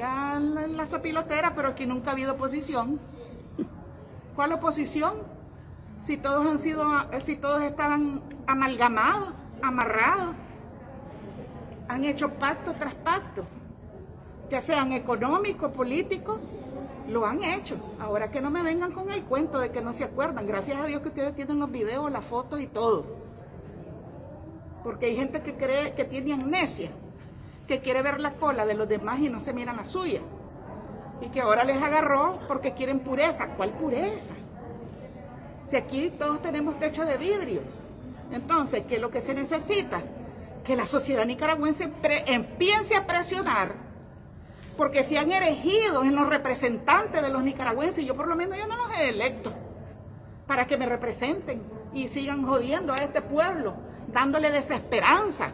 Ya la, la zapilotera, pero aquí nunca ha habido oposición. ¿Cuál oposición? Si todos han sido, si todos estaban amalgamados, amarrados, han hecho pacto tras pacto, ya sean económicos, políticos, lo han hecho. Ahora que no me vengan con el cuento de que no se acuerdan. Gracias a Dios que ustedes tienen los videos, las fotos y todo. Porque hay gente que cree que tiene amnesia, que quiere ver la cola de los demás y no se miran la suya. Y que ahora les agarró porque quieren pureza. ¿Cuál pureza? Si aquí todos tenemos techo de vidrio. Entonces, ¿qué es lo que se necesita? Que la sociedad nicaragüense empiece a presionar porque se han erigido en los representantes de los nicaragüenses, yo por lo menos yo no los he electo, para que me representen y sigan jodiendo a este pueblo, dándole desesperanza,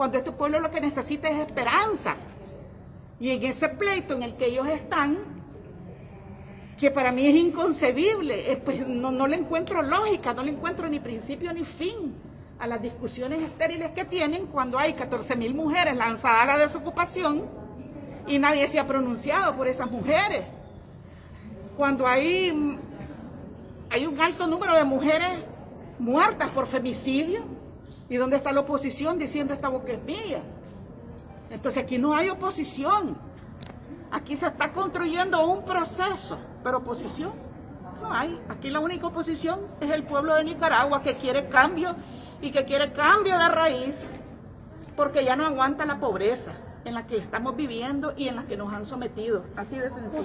cuando este pueblo lo que necesita es esperanza. Y en ese pleito en el que ellos están, que para mí es inconcebible, eh, pues no, no le encuentro lógica, no le encuentro ni principio ni fin a las discusiones estériles que tienen cuando hay 14 mil mujeres lanzadas a la desocupación y nadie se ha pronunciado por esas mujeres. Cuando hay, hay un alto número de mujeres muertas por femicidio, ¿y dónde está la oposición diciendo esta boca es mía? Entonces aquí no hay oposición. Aquí se está construyendo un proceso, pero oposición no hay. Aquí la única oposición es el pueblo de Nicaragua que quiere cambio y que quiere cambio de raíz porque ya no aguanta la pobreza en la que estamos viviendo y en la que nos han sometido. Así de sencillo.